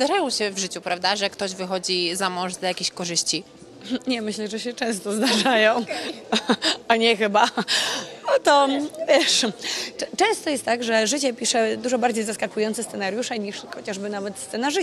zdarzają się w życiu, prawda, że ktoś wychodzi za mąż za jakieś korzyści. Nie, myślę, że się często zdarzają. A nie chyba. No to wiesz, często jest tak, że życie pisze dużo bardziej zaskakujące scenariusze niż chociażby nawet scenarzyści.